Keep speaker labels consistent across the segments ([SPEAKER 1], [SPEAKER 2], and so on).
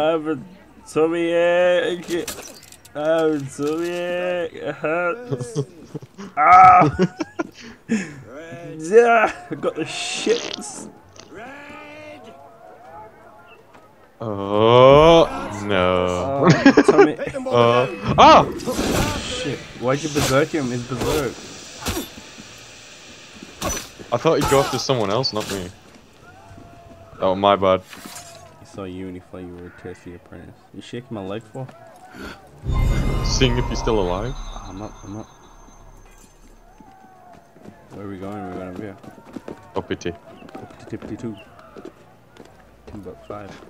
[SPEAKER 1] over Tommy. Tommy. Ah! yeah, I got the shits.
[SPEAKER 2] Oh no!
[SPEAKER 1] Oh, Tommy.
[SPEAKER 2] Uh, oh!
[SPEAKER 1] Shit. Why'd you berserk him? He's berserk.
[SPEAKER 2] I thought he'd go after someone else, not me. Oh, my bad.
[SPEAKER 1] Saw you and he thought you were a testy apprentice. You shaking my leg for?
[SPEAKER 2] Seeing if he's still alive.
[SPEAKER 1] Oh, I'm up, I'm up. Where are we going? We're going over here.
[SPEAKER 2] Oh, pity.
[SPEAKER 1] Up tippity two. Two bucks five.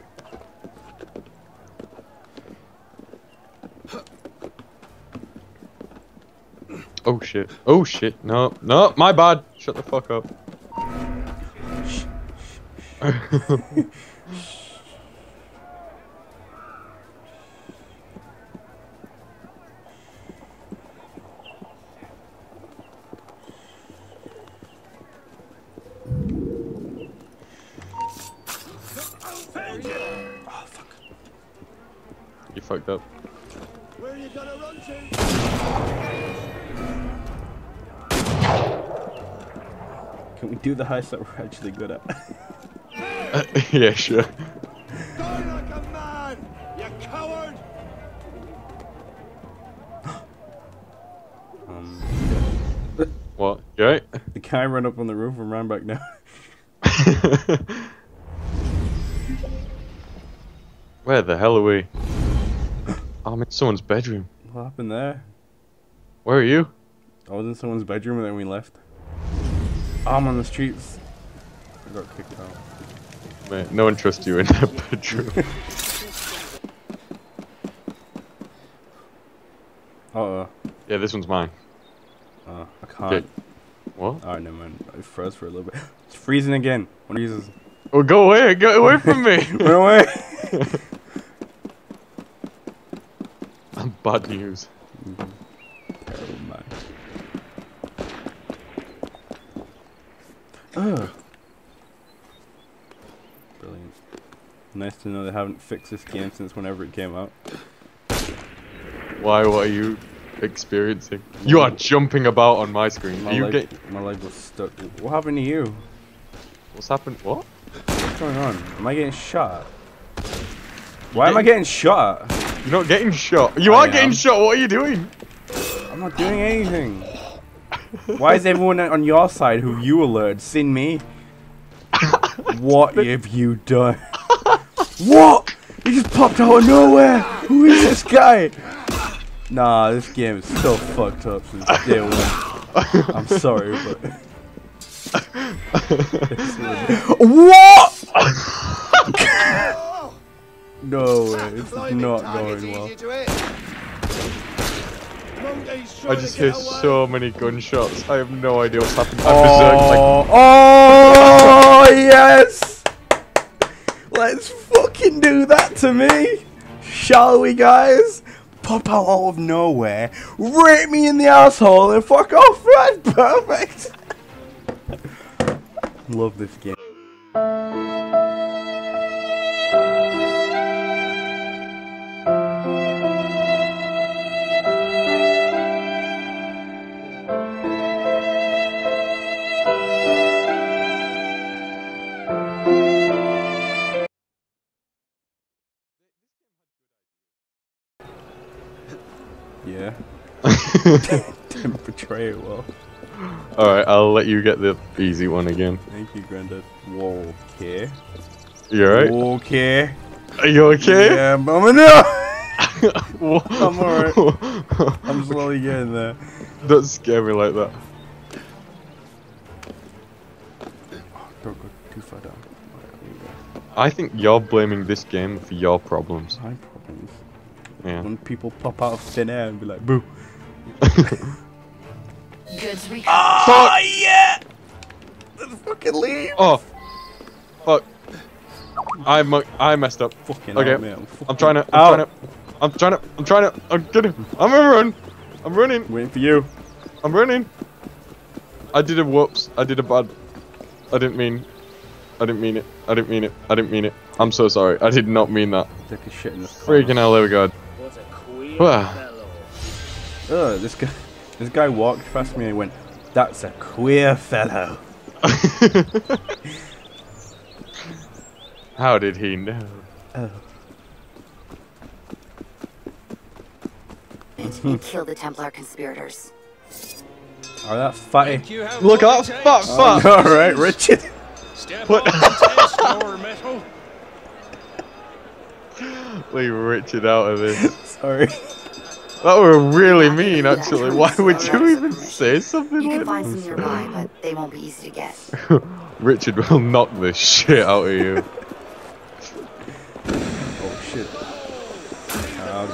[SPEAKER 2] Oh shit. Oh shit. No, no, my bad. Shut the fuck up. you fucked up.
[SPEAKER 3] Where are you gonna run to?
[SPEAKER 1] Can we do the heist that we're actually good at?
[SPEAKER 2] yeah, sure.
[SPEAKER 3] Die like a man, you coward!
[SPEAKER 1] um,
[SPEAKER 2] What? You right?
[SPEAKER 1] the guy ran up on the roof and ran back down.
[SPEAKER 2] Where the hell are we? I'm in someone's bedroom.
[SPEAKER 1] What happened there?
[SPEAKER 2] Where are you?
[SPEAKER 1] I was in someone's bedroom and then we left. I'm on the streets. I got kicked out.
[SPEAKER 2] Mate, no one trusts you in that bedroom.
[SPEAKER 1] Uh oh.
[SPEAKER 2] yeah, this one's mine.
[SPEAKER 1] Uh, I can't.
[SPEAKER 2] Okay. What?
[SPEAKER 1] Alright, never mind. I froze for a little bit. It's freezing again. Of these is.
[SPEAKER 2] Oh, go away! Get away from me!
[SPEAKER 1] Run away!
[SPEAKER 2] Bad news.
[SPEAKER 1] Terrible man. Ugh. Brilliant. Nice to know they haven't fixed this game since whenever it came out.
[SPEAKER 2] Why? What are you experiencing? You are jumping about on my screen.
[SPEAKER 1] My
[SPEAKER 2] Are you
[SPEAKER 1] leg,
[SPEAKER 2] get?
[SPEAKER 1] my leg was stuck. What happened to you?
[SPEAKER 2] What's happened? What?
[SPEAKER 1] What's going on? Am I getting shot? Why am I getting shot?
[SPEAKER 2] You're not getting shot. You
[SPEAKER 1] I
[SPEAKER 2] are getting shot. What are you doing?
[SPEAKER 1] I'm not doing anything. Why is everyone on your side who you alerted seen me? what have you done? what? He just popped out of nowhere. Who is this guy? Nah, this game is so fucked up since day one. I'm sorry, but. what? No way, this not going well.
[SPEAKER 3] easy to hit. Monkey's
[SPEAKER 2] I just hear so many gunshots. I have no idea what's happening. I'm oh, berserk, like
[SPEAKER 1] Oh, oh yes! Let's fucking do that to me! Shall we, guys? Pop out out of nowhere, rape me in the asshole, and fuck off, right? Perfect! Love this game. Yeah. Didn't portray it well.
[SPEAKER 2] Alright, I'll let you get the easy one again.
[SPEAKER 1] Thank you, Grandad. Whoa, okay.
[SPEAKER 2] You alright?
[SPEAKER 1] Okay.
[SPEAKER 2] Are you okay?
[SPEAKER 1] Yeah, I'm no! I'm alright. I'm slowly getting there.
[SPEAKER 2] Don't scare me like that.
[SPEAKER 1] Don't go too far down. Alright, there you go.
[SPEAKER 2] I think you're blaming this game for your problems.
[SPEAKER 1] My.
[SPEAKER 2] Yeah.
[SPEAKER 1] When people pop out of thin air and be like, boo.
[SPEAKER 4] Goods recovered.
[SPEAKER 1] Oh, ah, yeah! Let's fucking leave!
[SPEAKER 2] Oh, fuck. I mu- I messed up.
[SPEAKER 1] Fucking
[SPEAKER 2] Okay,
[SPEAKER 1] hell.
[SPEAKER 2] I'm
[SPEAKER 1] fucking
[SPEAKER 2] trying to. I'm trying to. I'm trying to. I'm trying to. I'm getting. I'm gonna run. I'm running.
[SPEAKER 1] Waiting for you.
[SPEAKER 2] I'm running. I did a whoops. I did a bad. I didn't mean. I didn't mean it. I didn't mean it. I didn't mean it. I'm so sorry. I did not mean that.
[SPEAKER 1] Take a shit in the
[SPEAKER 2] Freaking hell, there we go.
[SPEAKER 4] Was a fellow.
[SPEAKER 1] Ugh, oh, this guy, this guy walked past me and went, "That's a queer fellow."
[SPEAKER 2] How did he know?
[SPEAKER 5] and kill the Templar conspirators.
[SPEAKER 1] Oh, that fatty.
[SPEAKER 2] Look
[SPEAKER 4] what
[SPEAKER 2] at that fat
[SPEAKER 4] takes.
[SPEAKER 2] fuck.
[SPEAKER 1] All right, Richard.
[SPEAKER 4] Step
[SPEAKER 2] What?
[SPEAKER 4] on the test, our metal.
[SPEAKER 2] Leave Richard out of this.
[SPEAKER 1] Sorry.
[SPEAKER 2] That were really mean, actually. Why would you even say something
[SPEAKER 5] You can
[SPEAKER 2] like
[SPEAKER 5] find
[SPEAKER 2] that?
[SPEAKER 5] some nearby, but they won't be easy to get.
[SPEAKER 2] Richard will knock the shit out of you.
[SPEAKER 1] Oh shit. Uh, I'll